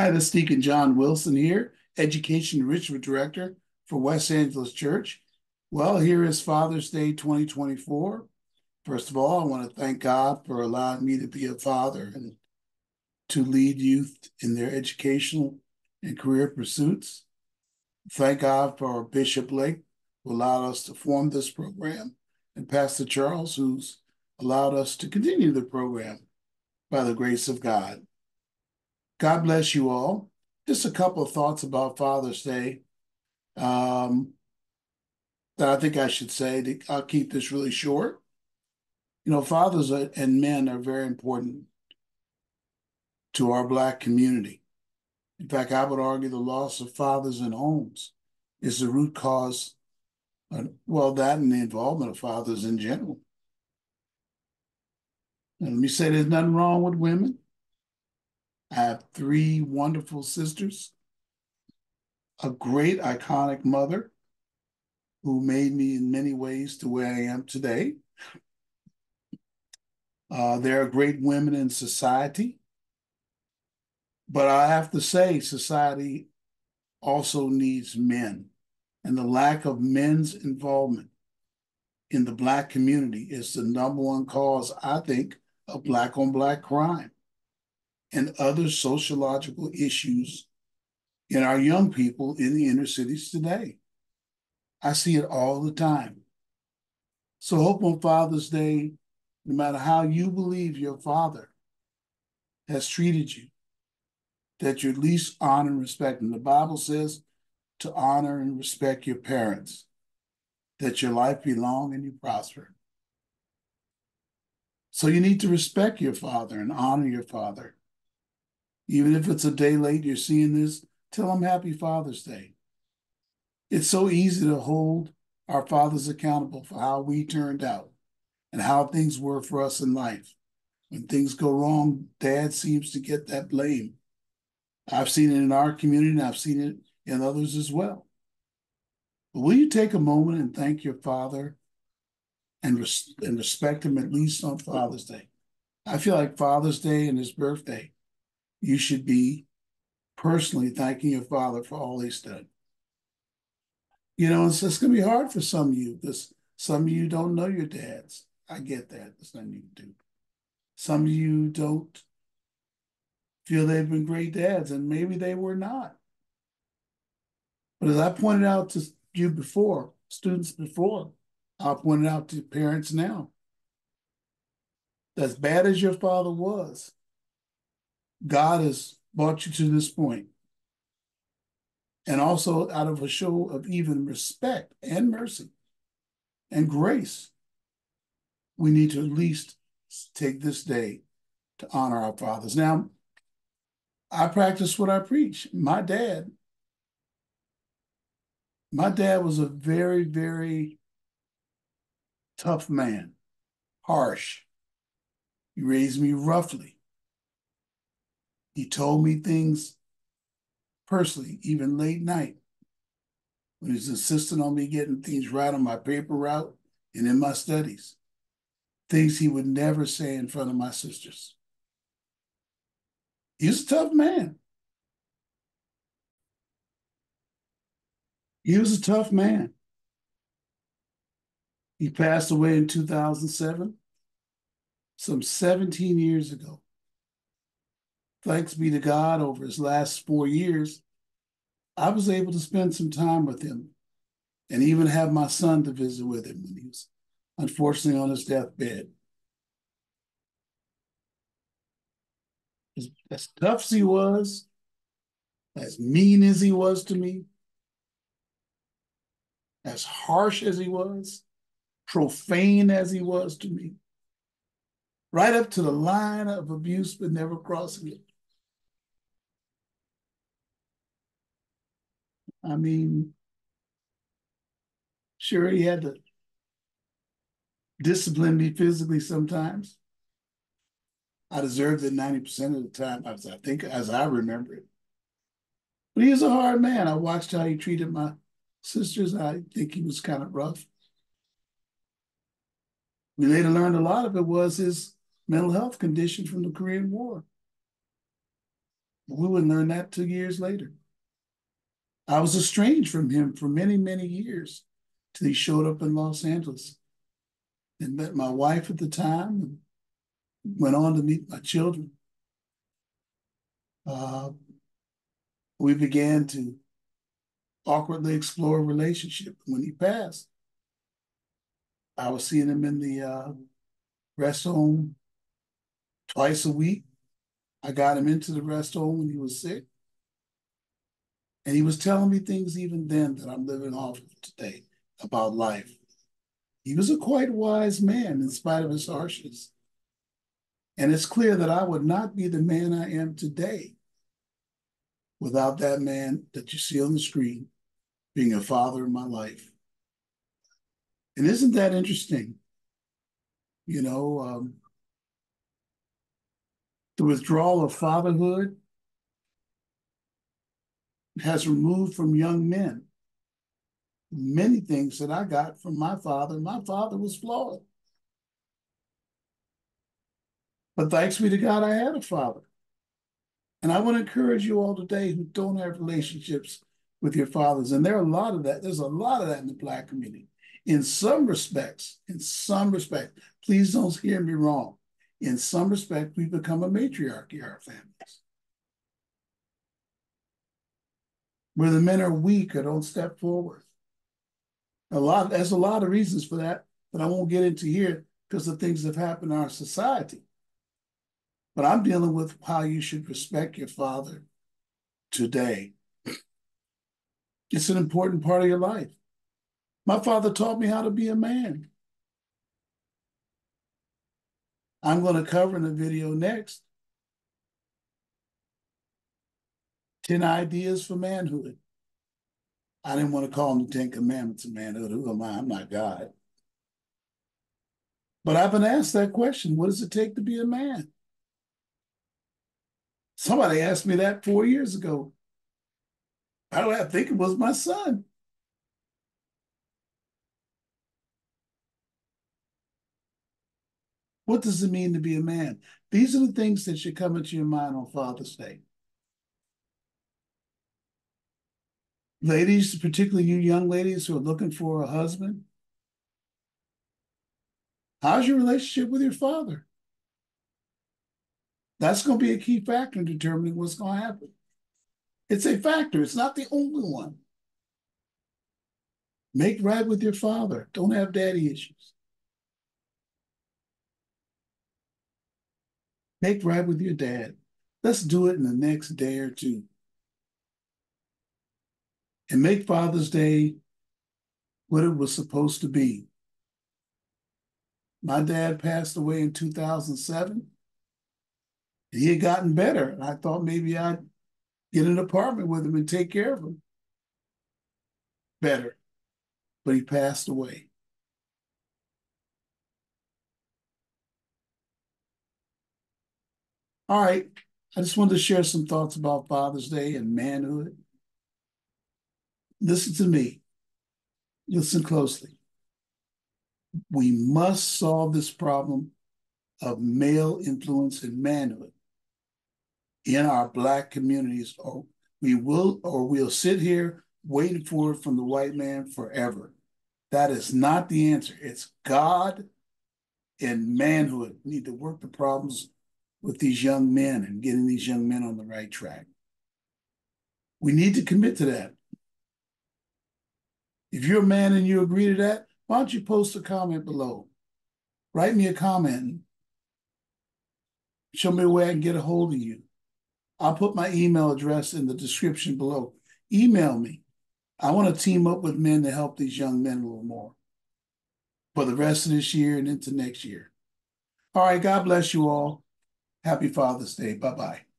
Hi, this is Deacon John Wilson here, Education Enrichment Director for West Angeles Church. Well, here is Father's Day 2024. First of all, I want to thank God for allowing me to be a father and to lead youth in their educational and career pursuits. Thank God for Bishop Blake, who allowed us to form this program, and Pastor Charles, who's allowed us to continue the program by the grace of God. God bless you all. Just a couple of thoughts about Father's Day um, that I think I should say. I'll keep this really short. You know, fathers and men are very important to our Black community. In fact, I would argue the loss of fathers in homes is the root cause, well, that and the involvement of fathers in general. And let me say there's nothing wrong with women. I have three wonderful sisters, a great iconic mother who made me in many ways to where I am today. Uh, there are great women in society. But I have to say, society also needs men. And the lack of men's involvement in the Black community is the number one cause, I think, of Black on Black crime and other sociological issues in our young people in the inner cities today. I see it all the time. So hope on Father's Day, no matter how you believe your father has treated you, that you at least honor and respect. And the Bible says to honor and respect your parents, that your life be long and you prosper. So you need to respect your father and honor your father. Even if it's a day late, you're seeing this, tell them Happy Father's Day. It's so easy to hold our fathers accountable for how we turned out and how things were for us in life. When things go wrong, dad seems to get that blame. I've seen it in our community and I've seen it in others as well. But will you take a moment and thank your father and, res- and respect him at least on Father's Day? I feel like Father's Day and his birthday you should be personally thanking your father for all he's done. You know, it's, going to be hard for some of you because some of you don't know your dads. I get that. There's nothing you can do. Some of you don't feel they've been great dads, and maybe they were not. But as I pointed out to you before, students before, I'll point it out to parents now. As bad as your father was, God has brought you to this point. And also out of a show of even respect and mercy and grace, we need to at least take this day to honor our fathers. Now, I practice what I preach. My dad, my dad was a very, very tough man, harsh. He raised me roughly. He told me things personally, even late night, when he's insisting on me getting things right on my paper route and in my studies. Things he would never say in front of my sisters. He's a tough man. He was a tough man. He passed away in 2007, some 17 years ago thanks be to God, over his last four years, I was able to spend some time with him and even have my son to visit with him when he was unfortunately on his deathbed. As, as tough as he was, as mean as he was to me, as harsh as he was, profane as he was to me, right up to the line of abuse, but never crossing it. I mean, sure, he had to discipline me physically sometimes. I deserved it 90% of the time, as I think, as I remember it. But he was a hard man. I watched how he treated my sisters. I think he was kind of rough. We later learned a lot of it was his mental health condition from the Korean War. We wouldn't learn that two years later. I was estranged from him for many, many years till he showed up in Los Angeles and met my wife at the time and went on to meet my children. Uh, we began to awkwardly explore a relationship. When he passed, I was seeing him in the uh, rest home twice a week. I got him into the rest home when he was sick. And he was telling me things even then that I'm living off of today about life. He was a quite wise man in spite of his harshness. And it's clear that I would not be the man I am today without that man that you see on the screen being a father in my life. And isn't that interesting? You know, um, the withdrawal of fatherhood has removed from young men many things that I got from my father. My father was flawed. But thanks be to God, I had a father. And I want to encourage you all today who don't have relationships with your fathers. And there are a lot of that. There's a lot of that in the Black community. In some respects, in some respect, please don't hear me wrong. In some respect, we've become a matriarchy our families. Where the men are weak or don't step forward. A lot, there's a lot of reasons for that, but I won't get into here because of things that have happened in our society. But I'm dealing with how you should respect your father today. It's an important part of your life. My father taught me how to be a man. I'm going to cover in the video next 10 ideas for manhood. I didn't want to call them the Ten Commandments of manhood. Who am I? I'm not God. But I've been asked that question what does it take to be a man? Somebody asked me that four years ago. I don't have think it was my son. What does it mean to be a man? These are the things that should come into your mind on Father's Day. Ladies, particularly you young ladies who are looking for a husband, how's your relationship with your father? That's going to be a key factor in determining what's going to happen. It's a factor, it's not the only one. Make right with your father. Don't have daddy issues. Make right with your dad. Let's do it in the next day or two. And make Father's Day what it was supposed to be. My dad passed away in 2007 he had gotten better. I thought maybe I'd get an apartment with him and take care of him better. But he passed away. All right. I just wanted to share some thoughts about Father's Day and manhood. Listen to me. Listen closely. We must solve this problem of male influence and manhood in our black communities, or we will, or we'll sit here waiting for it from the white man forever. That is not the answer. It's God and manhood we need to work the problems with these young men and getting these young men on the right track. We need to commit to that. If you're a man and you agree to that, why don't you post a comment below? Write me a comment. Show me where I can get a hold of you. I'll put my email address in the description below. Email me. I want to team up with men to help these young men a little more for the rest of this year and into next year. All right, God bless you all. Happy Father's Day. Bye bye.